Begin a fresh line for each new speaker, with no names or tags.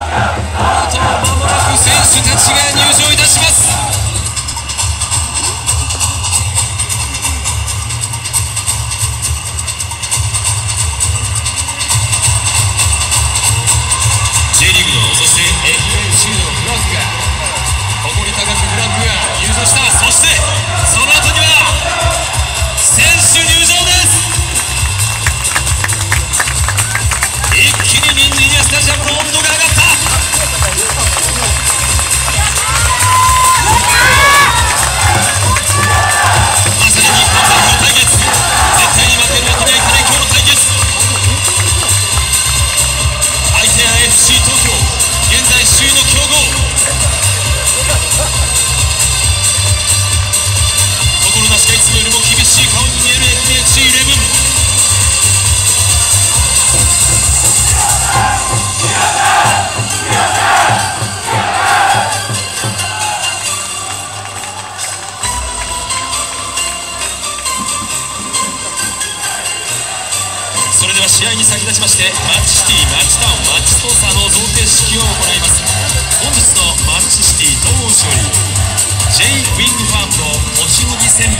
あと間もなく選手たちがそれでは試合に先立ちましてマッチシティマッチタウンマッチスポンサーの贈呈式を行います。本日のマッチシティ東欧勝利 J ウィングファームの星ち麦せんべい。